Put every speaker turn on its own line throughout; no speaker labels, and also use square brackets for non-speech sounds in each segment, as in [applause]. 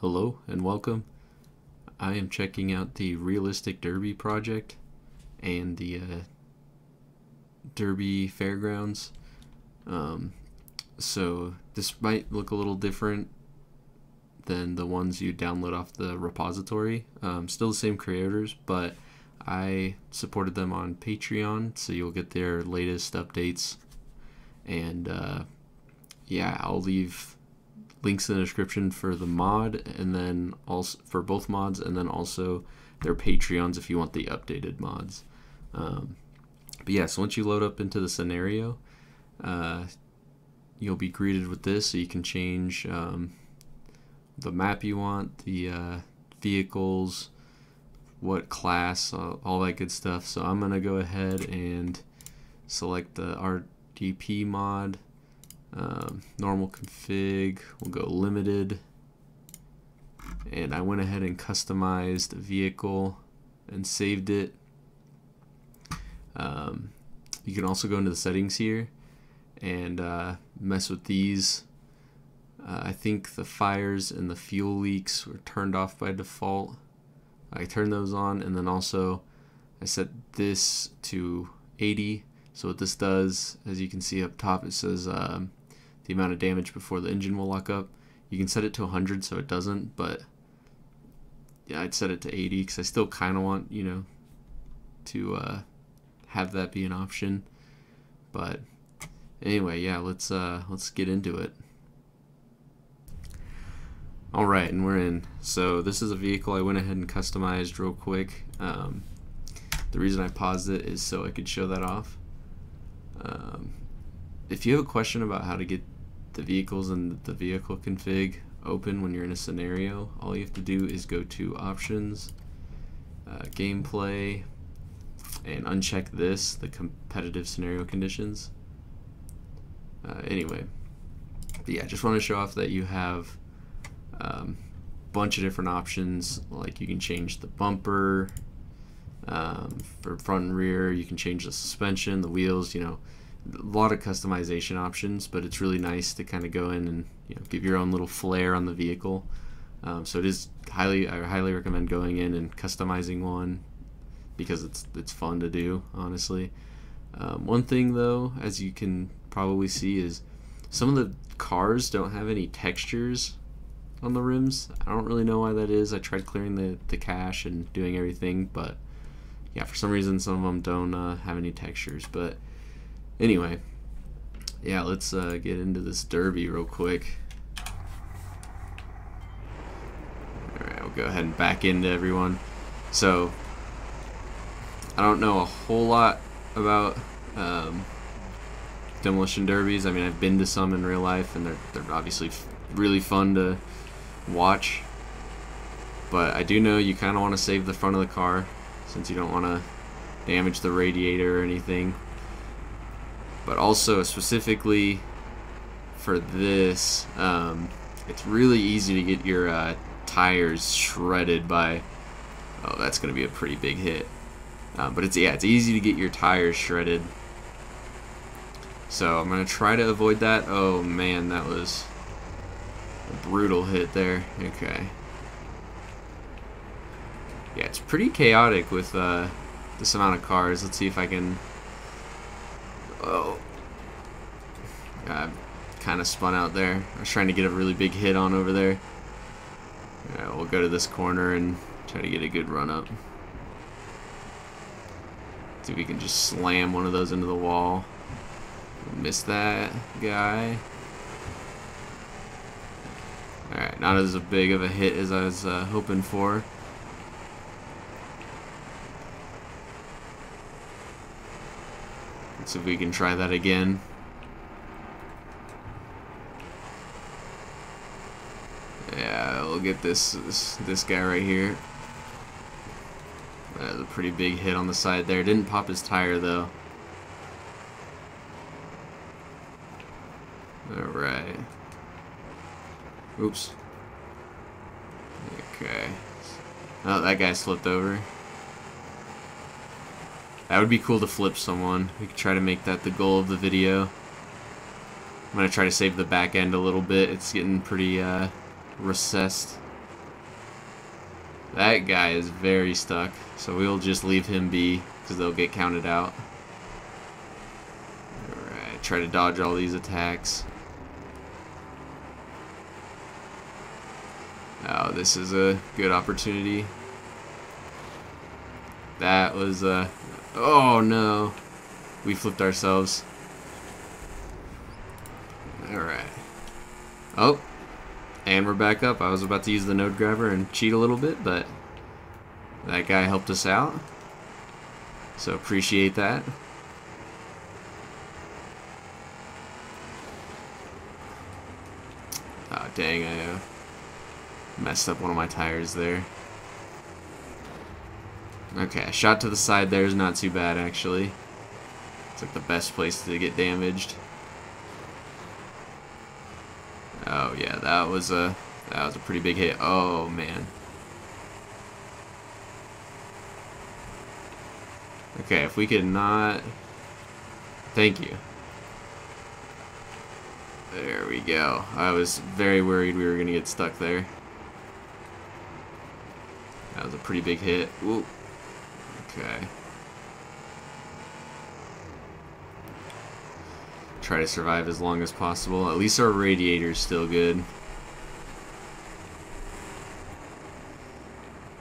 Hello and welcome. I am checking out the Realistic Derby project and the uh, Derby Fairgrounds. Um, so this might look a little different than the ones you download off the repository. Um, still the same creators, but I supported them on Patreon, so you'll get their latest updates. And uh, yeah, I'll leave links in the description for the mod and then also for both mods and then also their patreons if you want the updated mods. Um, but yeah so once you load up into the scenario uh, you'll be greeted with this so you can change um, the map you want the uh, vehicles what class uh, all that good stuff. So I'm gonna go ahead and select the RDP mod um, normal config, we'll go limited. And I went ahead and customized the vehicle and saved it. Um, you can also go into the settings here and uh, mess with these. Uh, I think the fires and the fuel leaks were turned off by default. I turned those on and then also I set this to 80 so what this does as you can see up top it says um, the amount of damage before the engine will lock up. You can set it to 100 so it doesn't, but yeah, I'd set it to 80 because I still kind of want, you know, to uh, have that be an option. But anyway, yeah, let's uh, let's get into it. All right, and we're in. So this is a vehicle I went ahead and customized real quick. Um, the reason I paused it is so I could show that off. Um, if you have a question about how to get the vehicles and the vehicle config open when you're in a scenario, all you have to do is go to options, uh, gameplay, and uncheck this, the competitive scenario conditions. Uh, anyway, but yeah, just want to show off that you have a um, bunch of different options, like you can change the bumper, um, for front and rear, you can change the suspension, the wheels, you know, a lot of customization options, but it's really nice to kind of go in and you know, give your own little flair on the vehicle. Um, so it is highly, I highly recommend going in and customizing one because it's it's fun to do, honestly. Um, one thing though, as you can probably see, is some of the cars don't have any textures on the rims. I don't really know why that is. I tried clearing the, the cache and doing everything, but yeah, for some reason some of them don't uh, have any textures. But Anyway, yeah, let's uh, get into this derby real quick. Alright, we'll go ahead and back into everyone. So, I don't know a whole lot about um, demolition derbies. I mean, I've been to some in real life, and they're, they're obviously really fun to watch. But I do know you kind of want to save the front of the car, since you don't want to damage the radiator or anything but also specifically for this, um, it's really easy to get your uh, tires shredded by. Oh, that's going to be a pretty big hit. Uh, but it's yeah, it's easy to get your tires shredded. So I'm going to try to avoid that. Oh man, that was a brutal hit there. Okay. Yeah, it's pretty chaotic with uh, this amount of cars. Let's see if I can I kind of spun out there. I was trying to get a really big hit on over there. Yeah, we'll go to this corner and try to get a good run up. See if we can just slam one of those into the wall. Miss that guy. Alright, not as big of a hit as I was uh, hoping for. Let's see if we can try that again. Yeah, we'll get this this, this guy right here. That's a pretty big hit on the side there. Didn't pop his tire though. Alright. Oops. Okay. Oh, that guy slipped over. That would be cool to flip someone. We could try to make that the goal of the video. I'm going to try to save the back end a little bit. It's getting pretty uh, recessed. That guy is very stuck, so we'll just leave him be, because they'll get counted out. Alright, try to dodge all these attacks. Oh, this is a good opportunity. That was. Uh, oh no! We flipped ourselves. Alright. Oh, and we're back up. I was about to use the node grabber and cheat a little bit, but that guy helped us out. So appreciate that. Oh, dang, I uh, messed up one of my tires there. Okay, a shot to the side there is not too bad, actually. It's like the best place to get damaged. Oh yeah, that was a that was a pretty big hit. Oh man. Okay, if we could not Thank you. There we go. I was very worried we were going to get stuck there. That was a pretty big hit. Okay. try to survive as long as possible. At least our radiator's still good.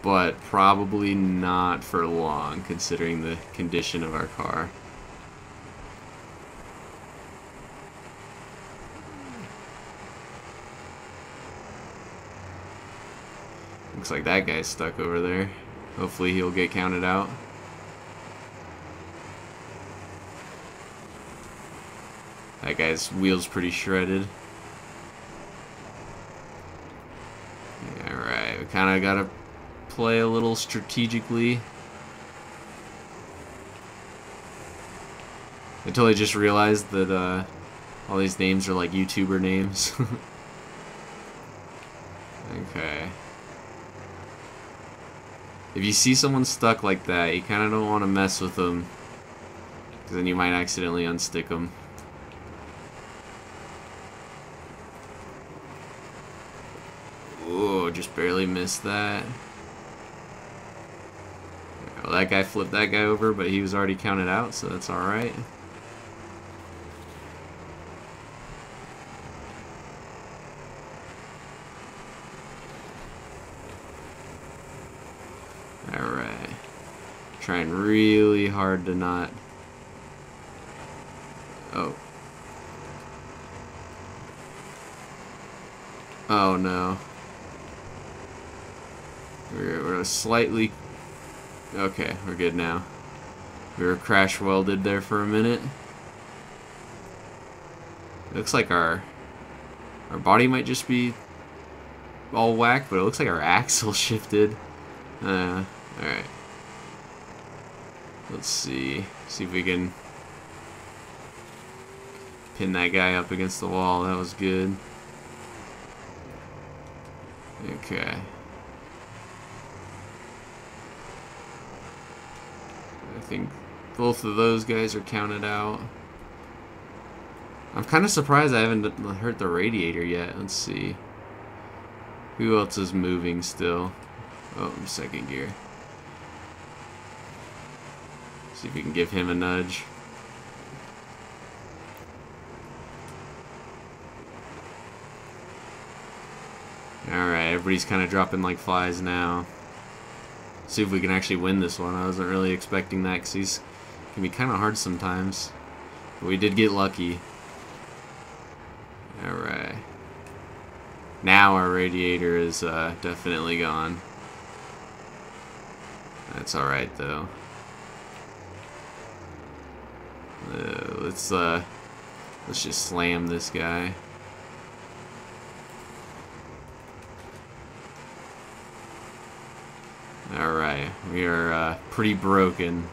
But probably not for long, considering the condition of our car. Looks like that guy's stuck over there. Hopefully he'll get counted out. That guy's wheel's pretty shredded. Alright, we kind of got to play a little strategically. Until I just realized that uh, all these names are like YouTuber names. [laughs] okay. If you see someone stuck like that, you kind of don't want to mess with them. Because then you might accidentally unstick them. Ooh, just barely missed that. Well, that guy flipped that guy over, but he was already counted out, so that's alright. Trying really hard to not... Oh. Oh no. We're, we're slightly... Okay, we're good now. We were crash welded there for a minute. looks like our our body might just be all whack, but it looks like our [laughs] axle shifted. Uh, alright. Let's see. See if we can pin that guy up against the wall. That was good. Okay. I think both of those guys are counted out. I'm kind of surprised I haven't hurt the radiator yet. Let's see. Who else is moving still? Oh, second gear. See if we can give him a nudge. Alright, everybody's kind of dropping like flies now see if we can actually win this one. I wasn't really expecting that because these can be kind of hard sometimes. But we did get lucky. Alright. Now our radiator is uh, definitely gone. That's alright though. Uh, let's uh, let's just slam this guy. Alright, we are uh, pretty broken.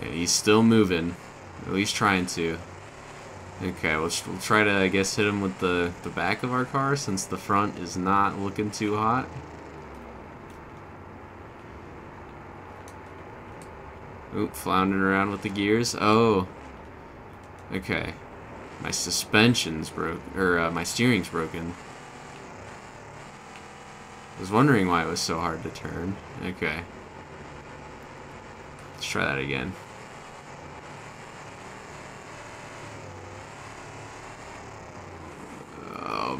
Yeah, he's still moving. At least trying to. Okay, we'll, try to, I guess, hit him with the, the back of our car since the front is not looking too hot. Oop, floundering around with the gears. Oh, Okay. My suspension's broke, or uh, my steering's broken. I was wondering why it was so hard to turn. Okay. Let's try that again.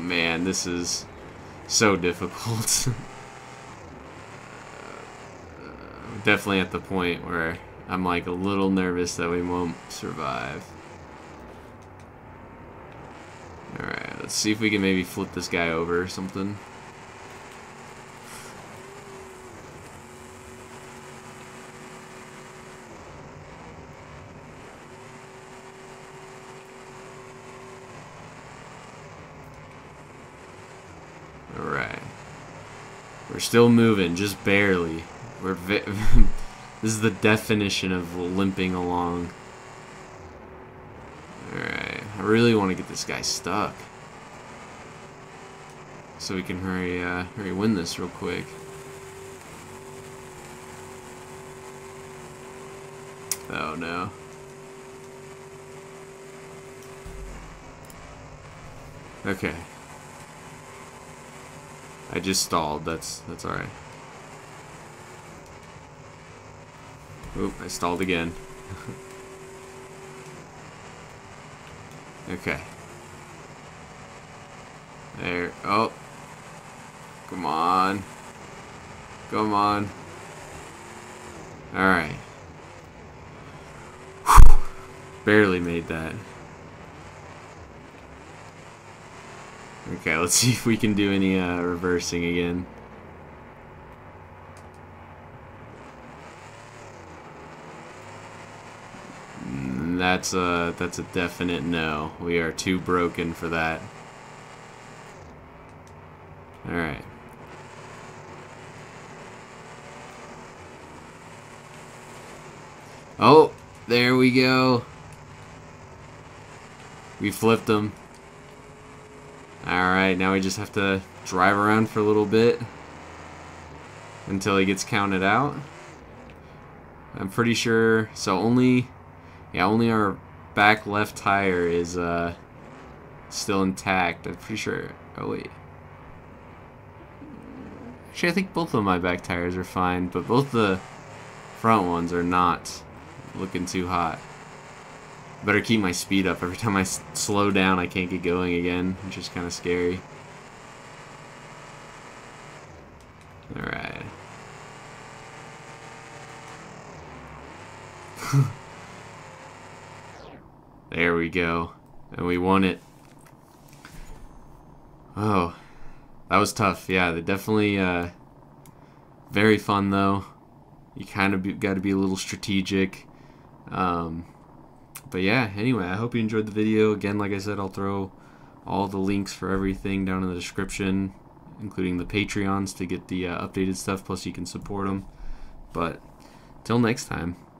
Man, this is so difficult. [laughs] Definitely at the point where I'm like a little nervous that we won't survive. Alright, let's see if we can maybe flip this guy over or something. Alright. We're still moving, just barely. We're [laughs] this is the definition of limping along. Alright. I really want to get this guy stuck. So we can hurry, uh, hurry win this real quick. Oh no. Okay. I just stalled. That's that's all right. Oop, I stalled again. [laughs] okay. There. Oh. Come on. Come on. Alright. Barely made that. Okay, let's [laughs] see if we can do any uh, reversing again. Mm, that's a that's a definite no. We are too broken for that. All right. Oh, there we go. We flipped them. Alright, now we just have to drive around for a little bit until he gets counted out. I'm pretty sure, so only, yeah, only our back left tire is uh, still intact. I'm pretty sure, oh wait. Actually, I think both of my back tires are fine, but both the front ones are not looking too hot. Better keep my speed up. Every time I slow down, I can't get going again, which is kind of scary. Alright. [laughs] there we go. And we won it. Oh. That was tough. Yeah, they definitely, uh, very fun, though. You kind of got to be a little strategic. Um, but yeah, anyway, I hope you enjoyed the video. Again, like I said, I'll throw all the links for everything down in the description, including the Patreons to get the uh, updated stuff, plus you can support them. But till next time.